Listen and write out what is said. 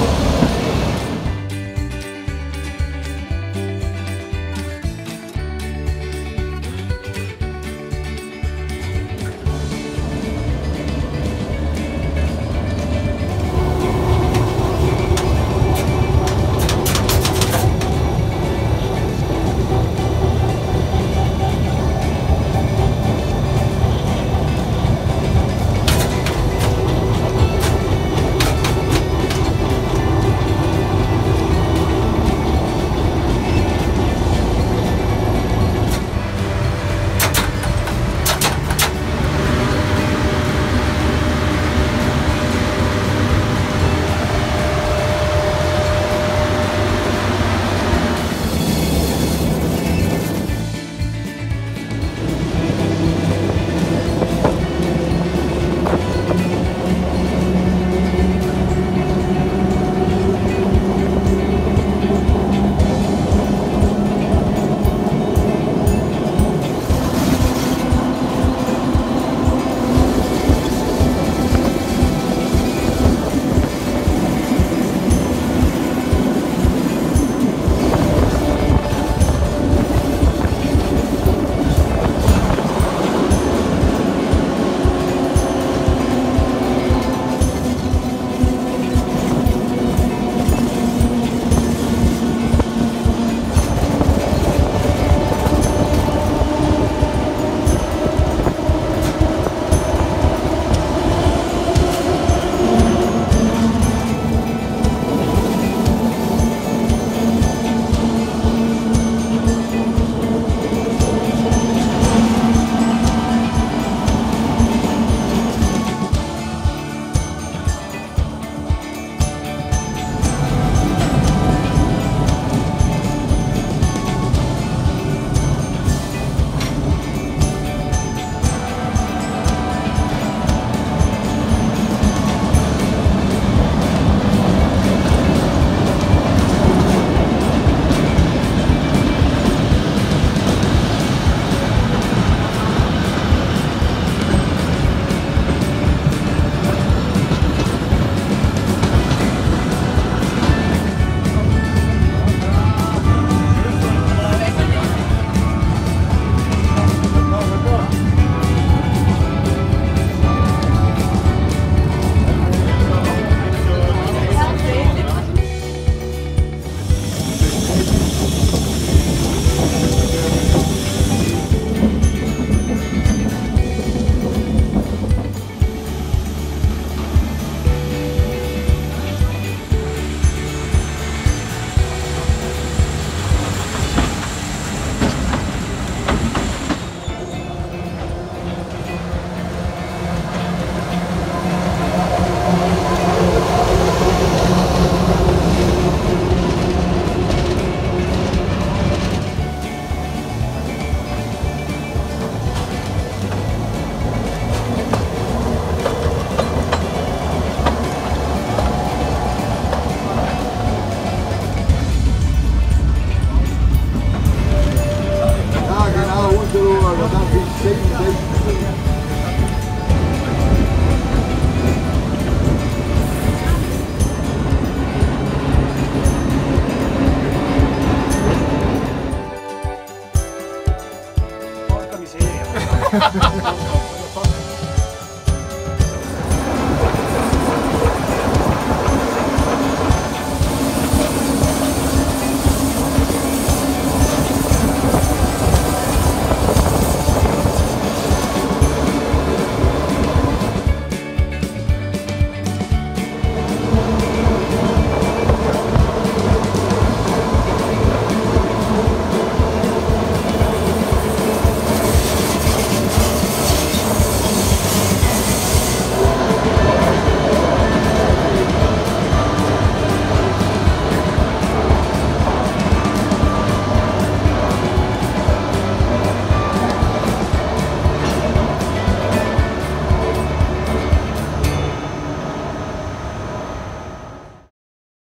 Lord. ハハハハ!